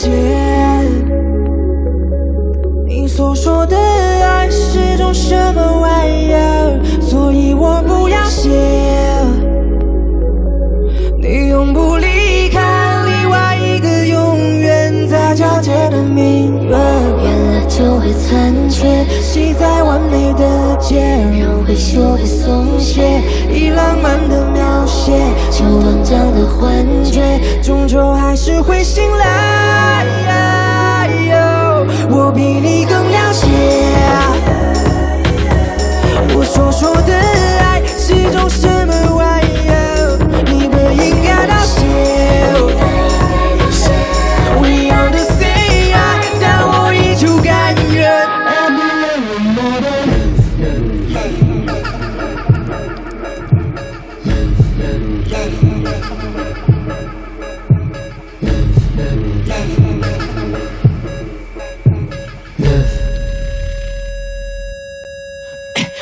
解。你所说的爱是种什么玩意儿？所以我不要写。你永不离开，另外一个永远在交接的名额。远了就会残缺，系在完美的结，人会羞会松懈，以浪漫的描写，就短暂的幻觉，终究还是会醒来。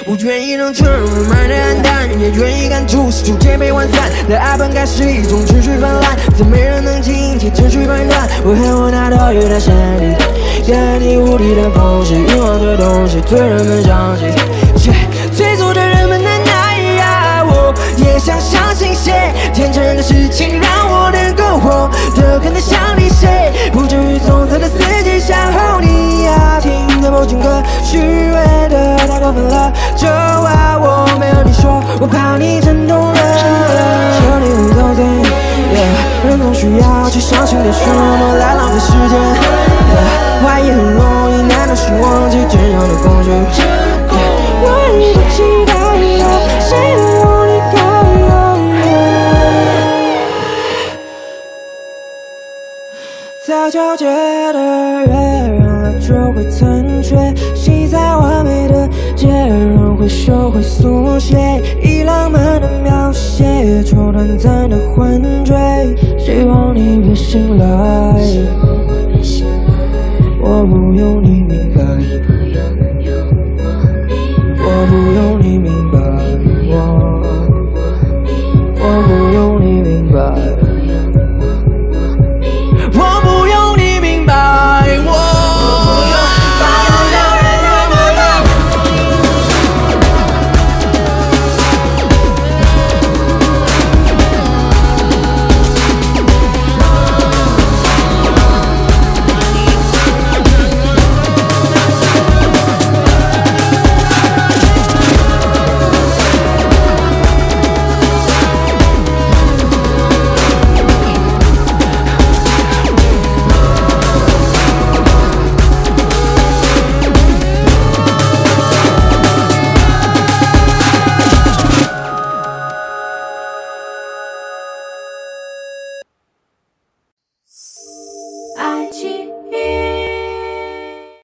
我愿意让春日慢的暗淡，也愿意赶出十逐渐被涣散的爱本该是一种持续泛滥，怎没人能轻易持续判断？我恨我那多余的善意，跟你无敌的空隙，欲望的东西对人们相信，催促着人们的爱呀，我也想相信些天真的事情，让我能够活。得更加像你谁，不至于总在的四季相候你呀，听的某情歌，虚太过分了，这话我没和你说，我怕你震动了。这里会走进，yeah, 人总需要去相信点什么来浪费时间。yeah, 怀疑很容易，难道是忘记真相的工具我已不期待谁能我离开。在交接的月，远了就会残缺，系在完美的结，人会手会速写，以浪漫的描写，越出短暂的昏坠，希望你别醒来，我不用你明白，我不用你明白。